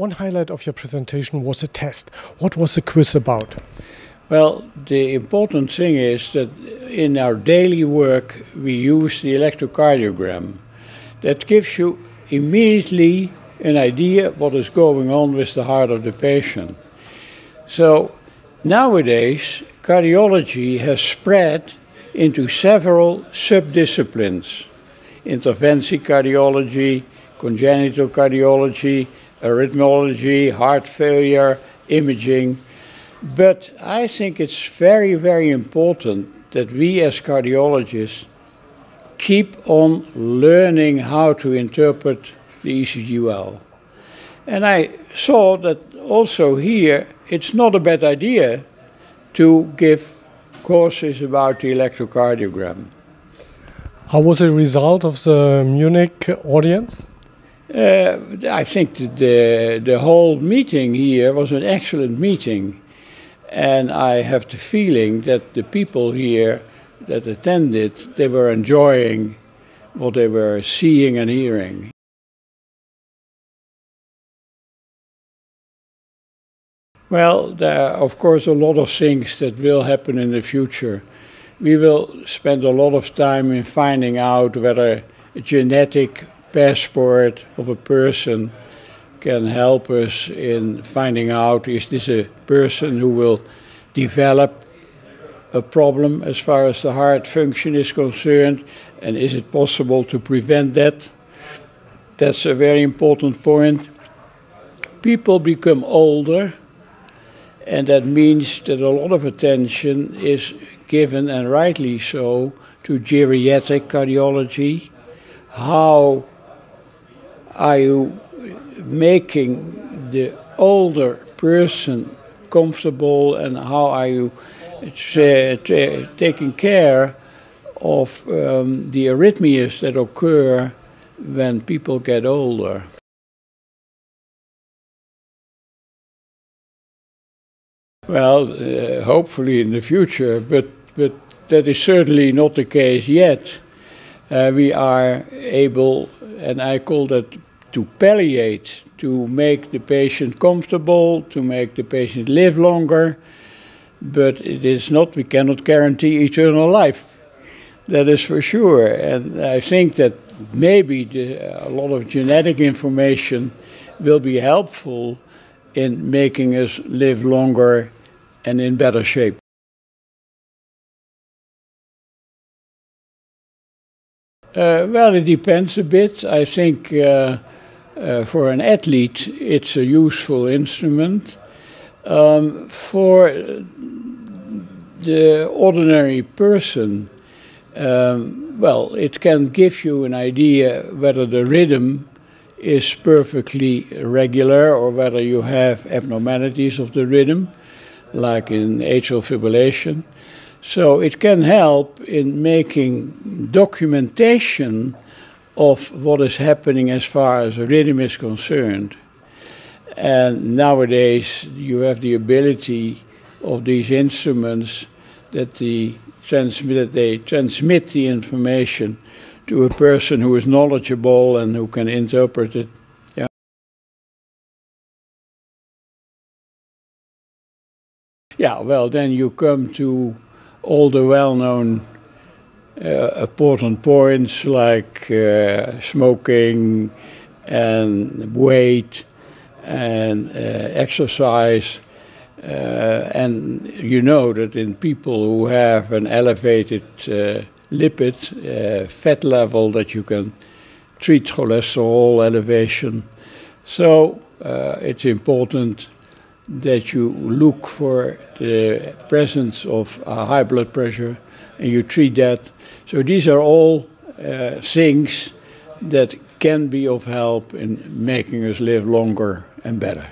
One highlight of your presentation was a test. What was the quiz about? Well, the important thing is that in our daily work we use the electrocardiogram. That gives you immediately an idea what is going on with the heart of the patient. So nowadays cardiology has spread into several subdisciplines. Intervention cardiology, congenital cardiology, arrhythmology, heart failure, imaging. But I think it's very, very important that we as cardiologists keep on learning how to interpret the ECG well. And I saw that also here it's not a bad idea to give courses about the electrocardiogram. How was the result of the Munich audience? Uh, I think the, the whole meeting here was an excellent meeting. And I have the feeling that the people here that attended, they were enjoying what they were seeing and hearing. Well, there are, of course, a lot of things that will happen in the future. We will spend a lot of time in finding out whether genetic passport of a person can help us in finding out is this a person who will develop a problem as far as the heart function is concerned and is it possible to prevent that? That's a very important point. People become older and that means that a lot of attention is given and rightly so to geriatric cardiology. How are you making the older person comfortable and how are you taking care of um, the arrhythmias that occur when people get older. Well, uh, hopefully in the future, but, but that is certainly not the case yet. Uh, we are able, and I call that to palliate, to make the patient comfortable, to make the patient live longer, but it is not, we cannot guarantee eternal life. That is for sure. And I think that maybe the, a lot of genetic information will be helpful in making us live longer and in better shape. Uh, well, it depends a bit. I think uh, uh, for an athlete, it's a useful instrument. Um, for the ordinary person, um, well, it can give you an idea whether the rhythm is perfectly regular or whether you have abnormalities of the rhythm, like in atrial fibrillation. So it can help in making documentation of what is happening as far as rhythm is concerned. And nowadays you have the ability of these instruments that the transmit they transmit the information to a person who is knowledgeable and who can interpret it. Yeah. Yeah, well, then you come to all the well-known uh, important points like uh, smoking and weight and uh, exercise. Uh, and you know that in people who have an elevated uh, lipid uh, fat level that you can treat cholesterol elevation. So it's important that you look for the presence of high blood pressure and you treat that. So these are all uh, things that can be of help in making us live longer and better.